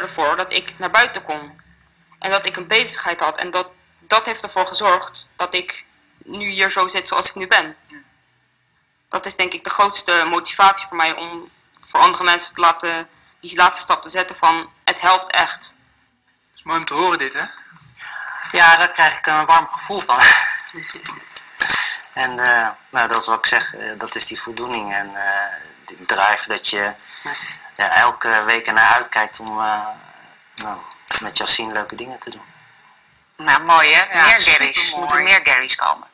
ervoor dat ik naar buiten kon. En dat ik een bezigheid had. En dat, dat heeft ervoor gezorgd dat ik nu hier zo zit zoals ik nu ben. Dat is denk ik de grootste motivatie voor mij om voor andere mensen te laten, die laatste stap te zetten van het helpt echt. Het is mooi om te horen dit, hè? Ja, daar krijg ik een warm gevoel van. en eh, nou, dat is wat ik zeg, eh, dat is die voldoening en eh, die drive dat je ja, elke week ernaar uitkijkt om eh, nou, met Jassine leuke dingen te doen. Nou, mooi hè? Ja, meer Garys. Moeten meer Garys komen.